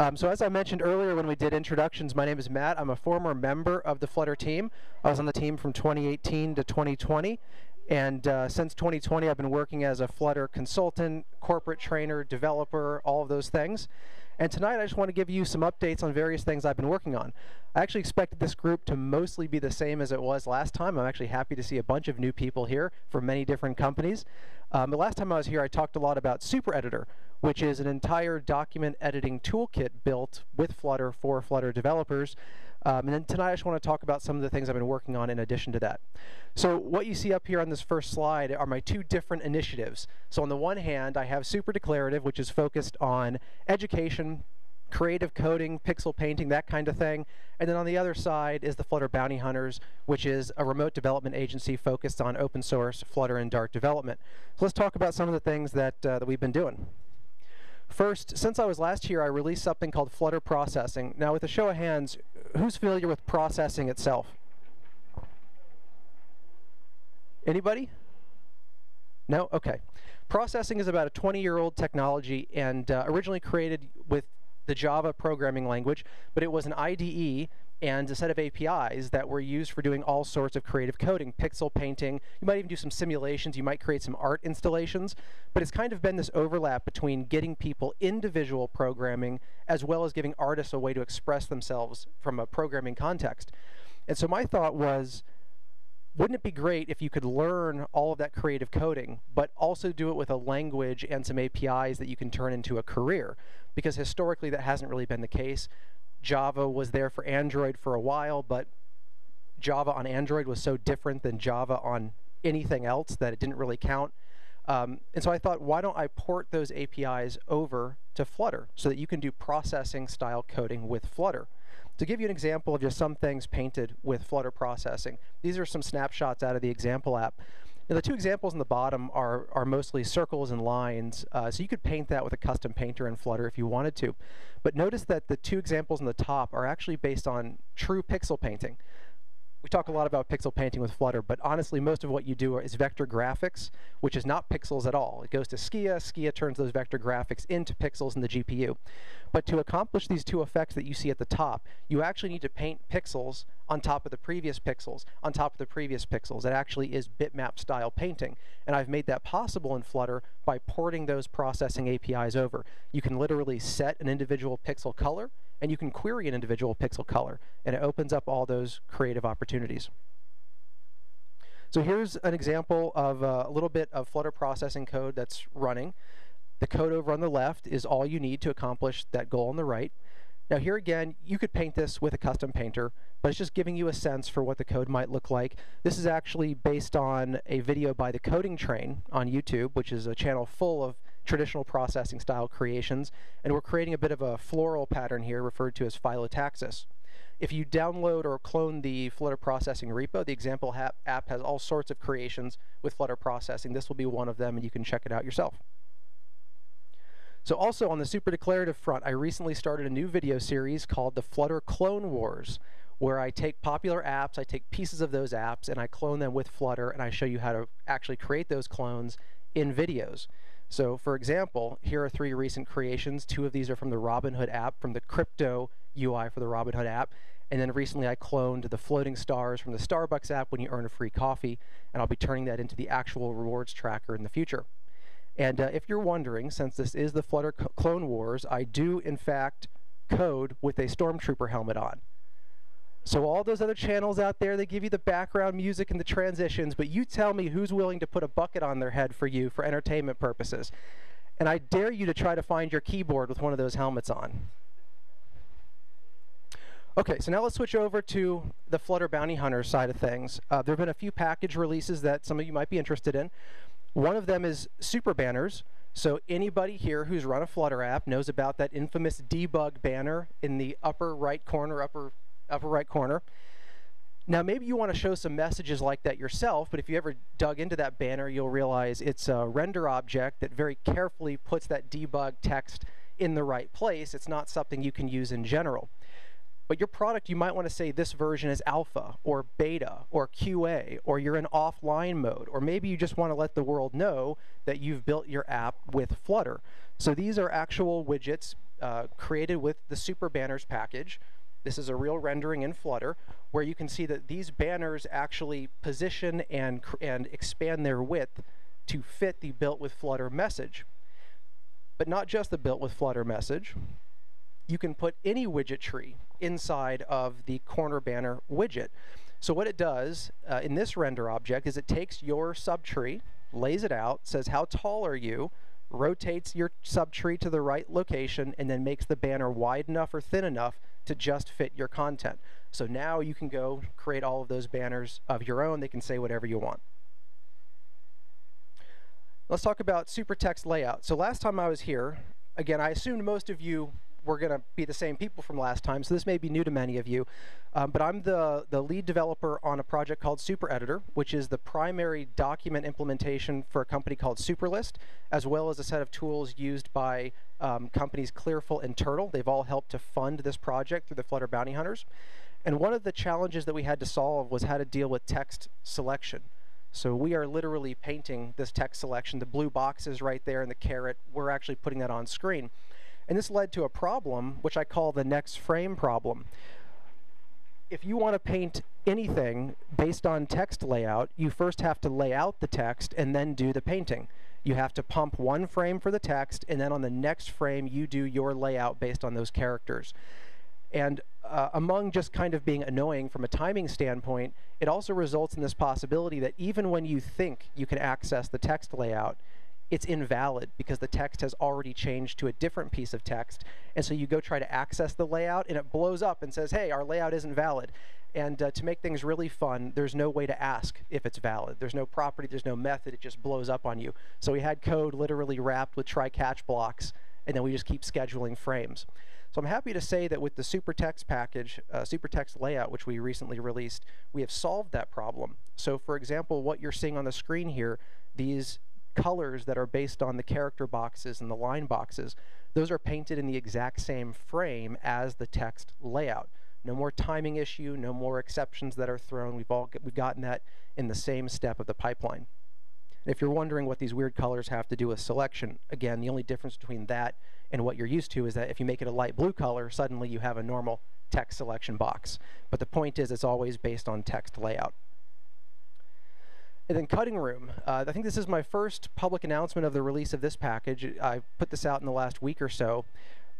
Um, so as I mentioned earlier when we did introductions, my name is Matt. I'm a former member of the Flutter team. I was on the team from 2018 to 2020. And uh, since 2020, I've been working as a Flutter consultant, corporate trainer, developer, all of those things. And tonight I just want to give you some updates on various things I've been working on. I actually expected this group to mostly be the same as it was last time. I'm actually happy to see a bunch of new people here from many different companies. Um, the last time I was here, I talked a lot about Super Editor, which is an entire document editing toolkit built with Flutter for Flutter developers. Um, and then tonight I just want to talk about some of the things I've been working on in addition to that. So what you see up here on this first slide are my two different initiatives. So on the one hand, I have Super Declarative, which is focused on education, creative coding, pixel painting, that kind of thing. And then on the other side is the Flutter Bounty Hunters, which is a remote development agency focused on open source Flutter and Dart development. So let's talk about some of the things that, uh, that we've been doing. First, since I was last here, I released something called Flutter Processing. Now, with a show of hands, who's familiar with processing itself? Anybody? No? Okay. Processing is about a 20-year-old technology and uh, originally created with the Java programming language, but it was an IDE and a set of APIs that were used for doing all sorts of creative coding, pixel painting. You might even do some simulations. You might create some art installations. But it's kind of been this overlap between getting people individual programming as well as giving artists a way to express themselves from a programming context. And so my thought was, wouldn't it be great if you could learn all of that creative coding, but also do it with a language and some APIs that you can turn into a career? Because historically, that hasn't really been the case. Java was there for Android for a while, but Java on Android was so different than Java on anything else that it didn't really count. Um, and so I thought, why don't I port those APIs over to Flutter so that you can do processing style coding with Flutter? To give you an example of just some things painted with Flutter processing, these are some snapshots out of the example app. Now, the two examples in the bottom are, are mostly circles and lines, uh, so you could paint that with a custom painter in Flutter if you wanted to. But notice that the two examples in the top are actually based on true pixel painting we talk a lot about pixel painting with Flutter, but honestly, most of what you do is vector graphics, which is not pixels at all. It goes to Skia. Skia turns those vector graphics into pixels in the GPU. But to accomplish these two effects that you see at the top, you actually need to paint pixels on top of the previous pixels, on top of the previous pixels. It actually is bitmap style painting. And I've made that possible in Flutter by porting those processing APIs over. You can literally set an individual pixel color, and you can query an individual pixel color, and it opens up all those creative opportunities. So here's an example of uh, a little bit of Flutter processing code that's running. The code over on the left is all you need to accomplish that goal on the right. Now here again, you could paint this with a custom painter, but it's just giving you a sense for what the code might look like. This is actually based on a video by the Coding Train on YouTube, which is a channel full of traditional processing style creations, and we're creating a bit of a floral pattern here referred to as phyllotaxis. If you download or clone the Flutter processing repo, the example app has all sorts of creations with Flutter processing. This will be one of them, and you can check it out yourself. So also on the super declarative front, I recently started a new video series called the Flutter Clone Wars, where I take popular apps, I take pieces of those apps, and I clone them with Flutter, and I show you how to actually create those clones in videos. So for example, here are three recent creations. Two of these are from the Robinhood app, from the crypto UI for the Robinhood app. And then recently I cloned the floating stars from the Starbucks app when you earn a free coffee, and I'll be turning that into the actual rewards tracker in the future. And uh, if you're wondering, since this is the Flutter Clone Wars, I do in fact code with a Stormtrooper helmet on. So all those other channels out there, they give you the background music and the transitions, but you tell me who's willing to put a bucket on their head for you for entertainment purposes. And I dare you to try to find your keyboard with one of those helmets on. Okay, so now let's switch over to the Flutter Bounty Hunter side of things. Uh, there have been a few package releases that some of you might be interested in. One of them is Super Banners. So anybody here who's run a Flutter app knows about that infamous debug banner in the upper right corner, upper upper right corner. Now, maybe you want to show some messages like that yourself, but if you ever dug into that banner, you'll realize it's a render object that very carefully puts that debug text in the right place. It's not something you can use in general. But your product, you might want to say this version is alpha or beta or QA or you're in offline mode or maybe you just want to let the world know that you've built your app with Flutter. So these are actual widgets uh, created with the Super Banners package. This is a real rendering in Flutter where you can see that these banners actually position and, and expand their width to fit the built with Flutter message. But not just the built with Flutter message. You can put any widget tree inside of the corner banner widget. So what it does uh, in this render object is it takes your subtree, lays it out, says how tall are you, rotates your subtree to the right location, and then makes the banner wide enough or thin enough to just fit your content. So now you can go create all of those banners of your own. They can say whatever you want. Let's talk about super text layout. So last time I was here, again, I assumed most of you we're going to be the same people from last time, so this may be new to many of you. Um, but I'm the, the lead developer on a project called Super Editor, which is the primary document implementation for a company called Superlist, as well as a set of tools used by um, companies Clearful and Turtle. They've all helped to fund this project through the Flutter Bounty Hunters. And one of the challenges that we had to solve was how to deal with text selection. So we are literally painting this text selection. The blue boxes right there and the caret, we're actually putting that on screen. And this led to a problem, which I call the next frame problem. If you want to paint anything based on text layout, you first have to lay out the text and then do the painting. You have to pump one frame for the text, and then on the next frame, you do your layout based on those characters. And uh, among just kind of being annoying from a timing standpoint, it also results in this possibility that even when you think you can access the text layout, it's invalid because the text has already changed to a different piece of text. And so you go try to access the layout and it blows up and says, hey, our layout isn't valid. And uh, to make things really fun, there's no way to ask if it's valid. There's no property, there's no method, it just blows up on you. So we had code literally wrapped with try-catch blocks, and then we just keep scheduling frames. So I'm happy to say that with the SuperText package, uh, SuperText layout, which we recently released, we have solved that problem. So for example, what you're seeing on the screen here, these colors that are based on the character boxes and the line boxes, those are painted in the exact same frame as the text layout. No more timing issue, no more exceptions that are thrown. We've all we've gotten that in the same step of the pipeline. And if you're wondering what these weird colors have to do with selection, again, the only difference between that and what you're used to is that if you make it a light blue color, suddenly you have a normal text selection box. But the point is it's always based on text layout. And then Cutting Room. Uh, I think this is my first public announcement of the release of this package. I put this out in the last week or so.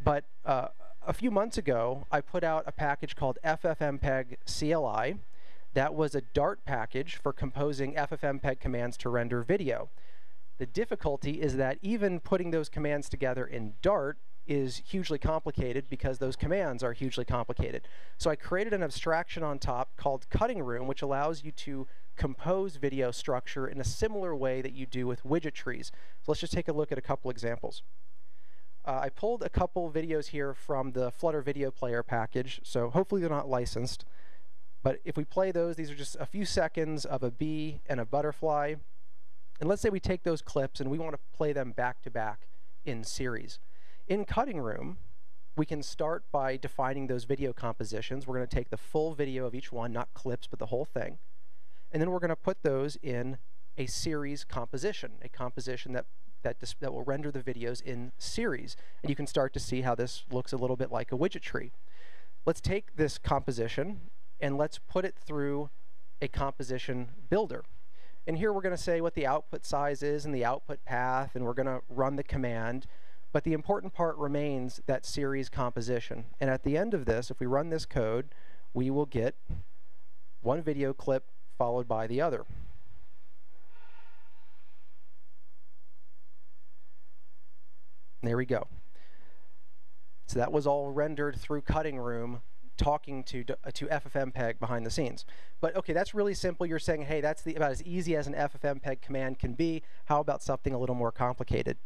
But uh, a few months ago, I put out a package called FFmpeg CLI. That was a Dart package for composing FFmpeg commands to render video. The difficulty is that even putting those commands together in Dart is hugely complicated because those commands are hugely complicated. So I created an abstraction on top called Cutting Room, which allows you to compose video structure in a similar way that you do with widget trees. So let's just take a look at a couple examples. Uh, I pulled a couple videos here from the Flutter Video Player package, so hopefully they're not licensed. But if we play those, these are just a few seconds of a bee and a butterfly. And let's say we take those clips and we want to play them back to back in series. In Cutting Room, we can start by defining those video compositions. We're going to take the full video of each one, not clips, but the whole thing. And then we're going to put those in a series composition, a composition that that, that will render the videos in series. And you can start to see how this looks a little bit like a widget tree. Let's take this composition and let's put it through a composition builder. And here we're going to say what the output size is and the output path, and we're going to run the command. But the important part remains that series composition. And at the end of this, if we run this code, we will get one video clip followed by the other. There we go. So that was all rendered through Cutting Room talking to uh, to FFmpeg behind the scenes. But okay, that's really simple. You're saying, hey, that's the, about as easy as an FFmpeg command can be. How about something a little more complicated?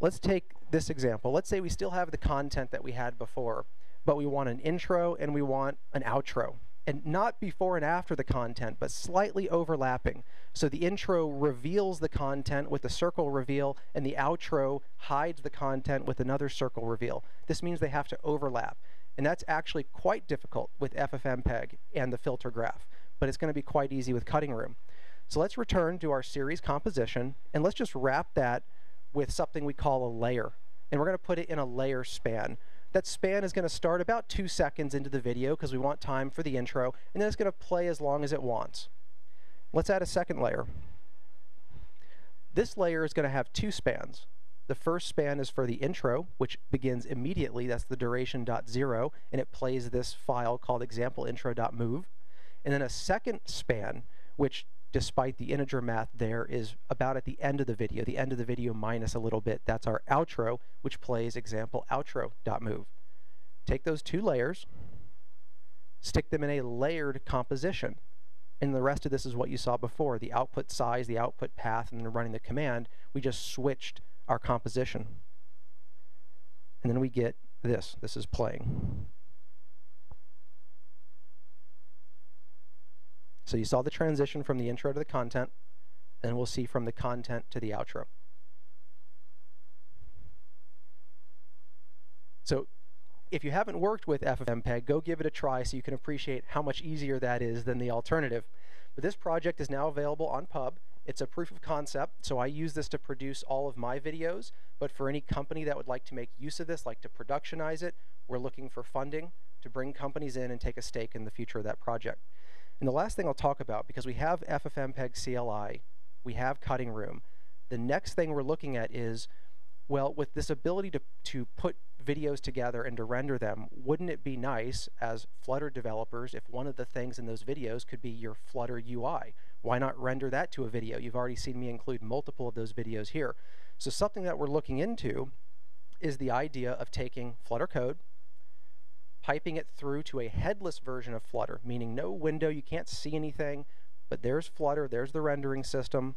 Let's take this example. Let's say we still have the content that we had before, but we want an intro and we want an outro and not before and after the content, but slightly overlapping. So the intro reveals the content with a circle reveal, and the outro hides the content with another circle reveal. This means they have to overlap. And that's actually quite difficult with FFmpeg and the filter graph, but it's going to be quite easy with Cutting Room. So let's return to our series composition, and let's just wrap that with something we call a layer. and we're going to put it in a layer span. That span is going to start about two seconds into the video because we want time for the intro, and then it's going to play as long as it wants. Let's add a second layer. This layer is going to have two spans. The first span is for the intro, which begins immediately. That's the duration dot zero, and it plays this file called example_intro.move. And then a second span, which despite the integer math there is about at the end of the video, the end of the video minus a little bit. That's our outro, which plays example outro.move. Take those two layers, stick them in a layered composition. And the rest of this is what you saw before, the output size, the output path, and then running the command. We just switched our composition. And then we get this. This is playing. So you saw the transition from the intro to the content, and we'll see from the content to the outro. So if you haven't worked with FFmpeg, go give it a try so you can appreciate how much easier that is than the alternative. But this project is now available on Pub. It's a proof of concept, so I use this to produce all of my videos, but for any company that would like to make use of this, like to productionize it, we're looking for funding to bring companies in and take a stake in the future of that project. And the last thing I'll talk about, because we have FFmpeg CLI, we have cutting room, the next thing we're looking at is, well, with this ability to, to put videos together and to render them, wouldn't it be nice as Flutter developers if one of the things in those videos could be your Flutter UI? Why not render that to a video? You've already seen me include multiple of those videos here. So something that we're looking into is the idea of taking Flutter code, piping it through to a headless version of Flutter, meaning no window, you can't see anything, but there's Flutter, there's the rendering system,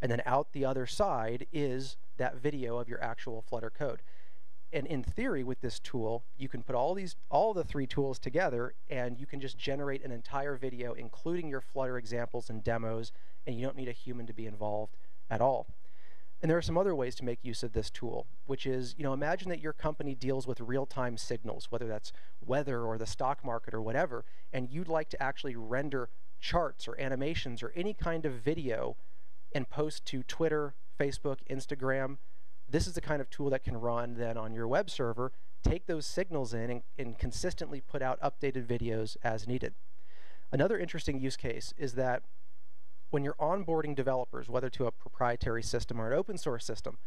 and then out the other side is that video of your actual Flutter code. And in theory, with this tool, you can put all these, all the three tools together, and you can just generate an entire video, including your Flutter examples and demos, and you don't need a human to be involved at all. And there are some other ways to make use of this tool, which is, you know, imagine that your company deals with real-time signals, whether that's weather or the stock market or whatever, and you'd like to actually render charts or animations or any kind of video and post to Twitter, Facebook, Instagram. This is the kind of tool that can run then on your web server, take those signals in and, and consistently put out updated videos as needed. Another interesting use case is that when you're onboarding developers, whether to a proprietary system or an open source system,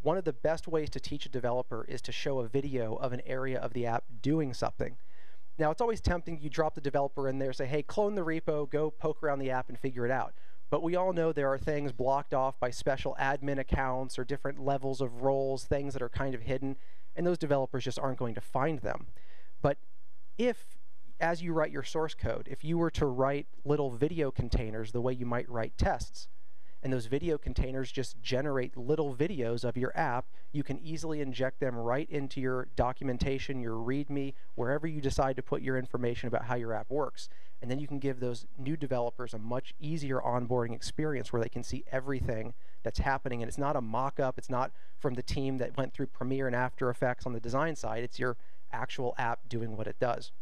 one of the best ways to teach a developer is to show a video of an area of the app doing something. Now, it's always tempting. You drop the developer in there, say, hey, clone the repo, go poke around the app and figure it out. But we all know there are things blocked off by special admin accounts or different levels of roles, things that are kind of hidden, and those developers just aren't going to find them. But if as you write your source code, if you were to write little video containers the way you might write tests, and those video containers just generate little videos of your app, you can easily inject them right into your documentation, your README, wherever you decide to put your information about how your app works. And then you can give those new developers a much easier onboarding experience where they can see everything that's happening. And it's not a mock-up, it's not from the team that went through Premiere and After Effects on the design side, it's your actual app doing what it does.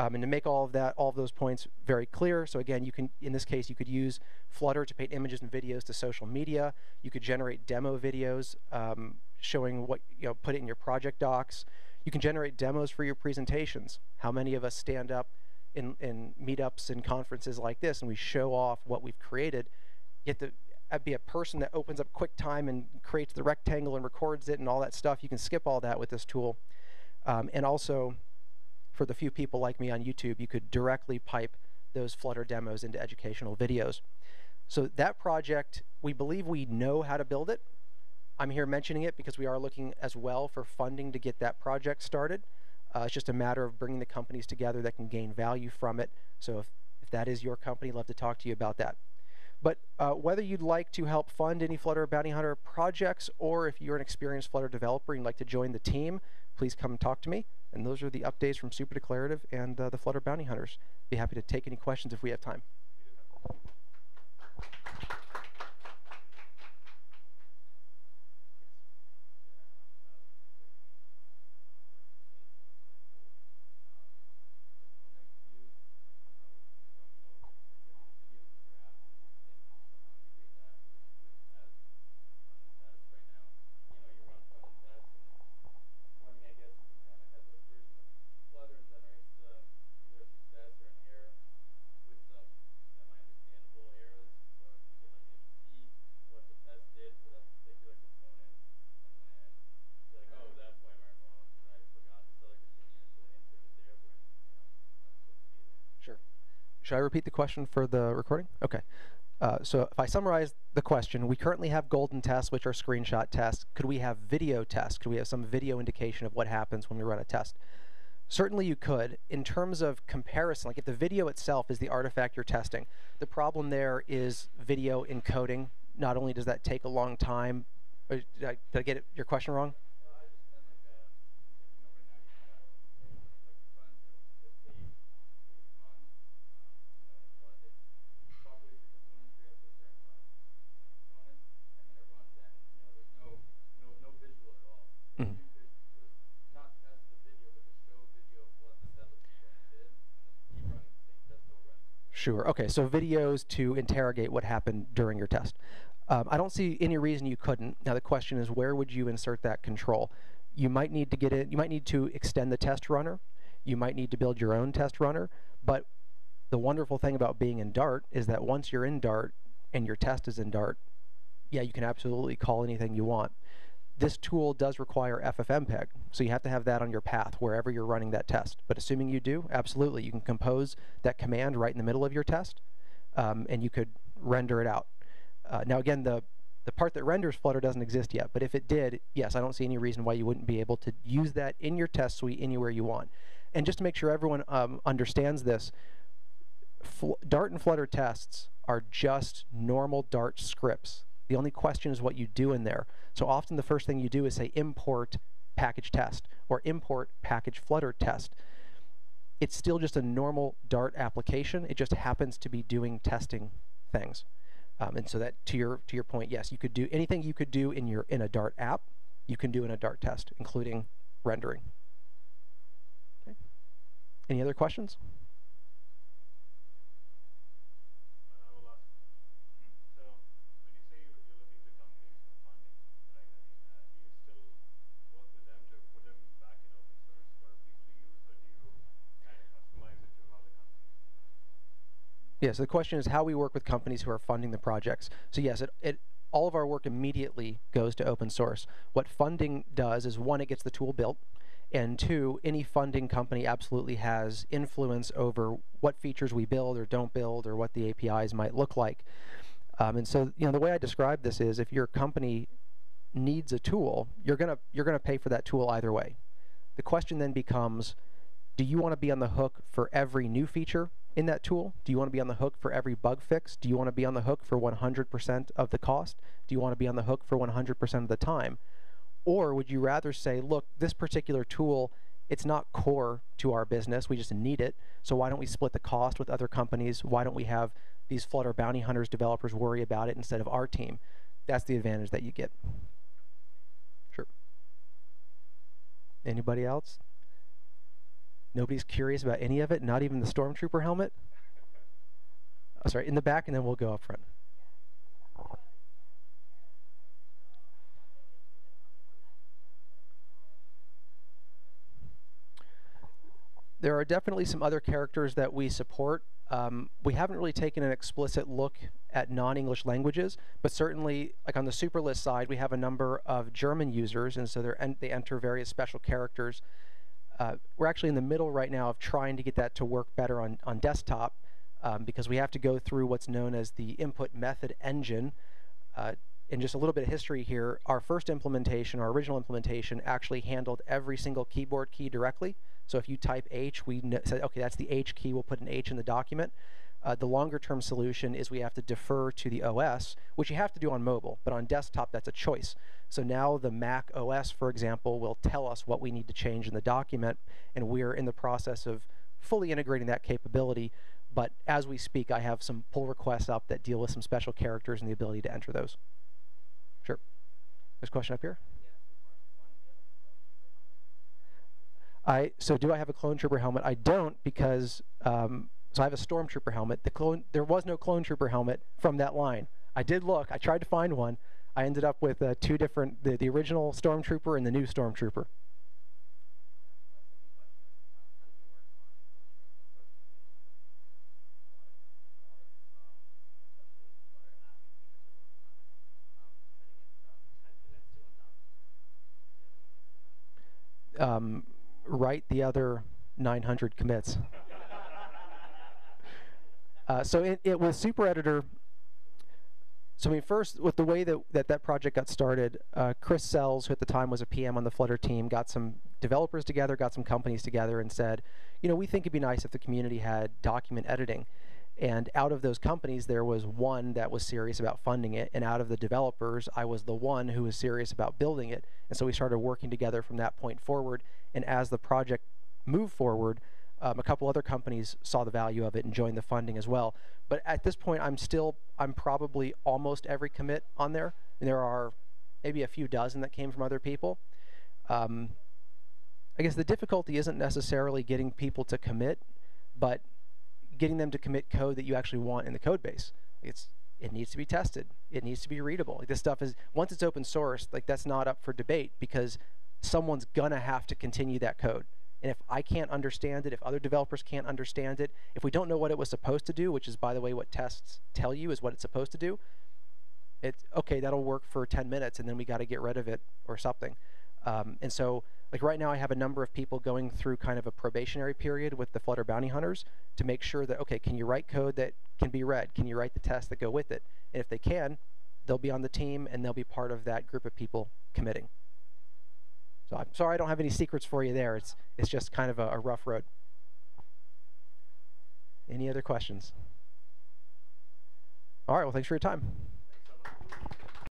Um, and to make all of that, all of those points very clear, so again, you can, in this case, you could use Flutter to paint images and videos to social media. You could generate demo videos um, showing what, you know, put it in your project docs. You can generate demos for your presentations. How many of us stand up in, in meetups and conferences like this and we show off what we've created, yet the be a person that opens up QuickTime and creates the rectangle and records it and all that stuff. You can skip all that with this tool. Um, and also, for the few people like me on YouTube, you could directly pipe those Flutter demos into educational videos. So that project, we believe we know how to build it. I'm here mentioning it because we are looking as well for funding to get that project started. Uh, it's just a matter of bringing the companies together that can gain value from it. So if, if that is your company, love to talk to you about that. But uh, whether you'd like to help fund any Flutter Bounty Hunter projects or if you're an experienced Flutter developer and you'd like to join the team, please come talk to me. And those are the updates from Super Declarative and uh, the Flutter Bounty Hunters. Be happy to take any questions if we have time. Should I repeat the question for the recording? Okay. Uh, so if I summarize the question, we currently have golden tests, which are screenshot tests. Could we have video tests? Could we have some video indication of what happens when we run a test? Certainly you could. In terms of comparison, like if the video itself is the artifact you're testing, the problem there is video encoding. Not only does that take a long time, uh, did I, did I get it, your question wrong? Sure. Okay, so videos to interrogate what happened during your test. Um, I don't see any reason you couldn't. Now the question is, where would you insert that control? You might need to get it. You might need to extend the test runner. You might need to build your own test runner. But the wonderful thing about being in Dart is that once you're in Dart and your test is in Dart, yeah, you can absolutely call anything you want this tool does require FFmpeg, so you have to have that on your path wherever you're running that test. But assuming you do, absolutely, you can compose that command right in the middle of your test, um, and you could render it out. Uh, now again, the the part that renders Flutter doesn't exist yet, but if it did, yes, I don't see any reason why you wouldn't be able to use that in your test suite anywhere you want. And just to make sure everyone um, understands this, Dart and Flutter tests are just normal Dart scripts. The only question is what you do in there. So often the first thing you do is say import package test or import package flutter test. It's still just a normal Dart application. It just happens to be doing testing things. Um, and so that to your to your point, yes, you could do anything you could do in your in a Dart app, you can do in a Dart test, including rendering. Okay. Any other questions? Yes, the question is how we work with companies who are funding the projects. So yes, it, it all of our work immediately goes to open source. What funding does is one, it gets the tool built, and two, any funding company absolutely has influence over what features we build or don't build or what the APIs might look like. Um, and so, you know, the way I describe this is if your company needs a tool, you're gonna you're gonna pay for that tool either way. The question then becomes, do you want to be on the hook for every new feature in that tool? Do you want to be on the hook for every bug fix? Do you want to be on the hook for 100% of the cost? Do you want to be on the hook for 100% of the time? Or would you rather say, look, this particular tool, it's not core to our business. We just need it. So why don't we split the cost with other companies? Why don't we have these Flutter bounty hunters developers worry about it instead of our team? That's the advantage that you get. Sure. Anybody else? Nobody's curious about any of it, not even the stormtrooper helmet? Oh, sorry, in the back, and then we'll go up front. There are definitely some other characters that we support. Um, we haven't really taken an explicit look at non-English languages, but certainly, like on the superlist side, we have a number of German users, and so en they enter various special characters uh, we're actually in the middle right now of trying to get that to work better on, on desktop um, because we have to go through what's known as the input method engine. Uh, and just a little bit of history here, our first implementation, our original implementation, actually handled every single keyboard key directly. So if you type H, we said, okay, that's the H key, we'll put an H in the document. Uh, the longer term solution is we have to defer to the OS, which you have to do on mobile, but on desktop that's a choice. So now the Mac OS, for example, will tell us what we need to change in the document, and we're in the process of fully integrating that capability. But as we speak, I have some pull requests up that deal with some special characters and the ability to enter those. Sure. There's a question up here. I so do I have a clone trooper helmet? I don't because um, so I have a stormtrooper helmet. The clone there was no clone trooper helmet from that line. I did look. I tried to find one. I ended up with uh, two different, the, the original Stormtrooper and the new Stormtrooper. Um, write the other 900 commits. Uh, so it, it with Super Editor. So I mean, first with the way that that, that project got started, uh, Chris Sells, who at the time was a PM on the Flutter team, got some developers together, got some companies together, and said, you know, we think it'd be nice if the community had document editing. And out of those companies, there was one that was serious about funding it. And out of the developers, I was the one who was serious about building it. And so we started working together from that point forward. And as the project moved forward, um, a couple other companies saw the value of it and joined the funding as well. But at this point, I'm still, I'm probably almost every commit on there. And there are maybe a few dozen that came from other people. Um, I guess the difficulty isn't necessarily getting people to commit, but getting them to commit code that you actually want in the code base. It's it needs to be tested. It needs to be readable. Like this stuff is once it's open source, like that's not up for debate because someone's gonna have to continue that code. And if I can't understand it, if other developers can't understand it, if we don't know what it was supposed to do, which is by the way what tests tell you is what it's supposed to do, it's okay, that'll work for 10 minutes and then we got to get rid of it or something. Um, and so like right now I have a number of people going through kind of a probationary period with the Flutter Bounty Hunters to make sure that, okay, can you write code that can be read? Can you write the tests that go with it? And if they can, they'll be on the team and they'll be part of that group of people committing. So I'm sorry I don't have any secrets for you there. It's, it's just kind of a, a rough road. Any other questions? All right, well, thanks for your time.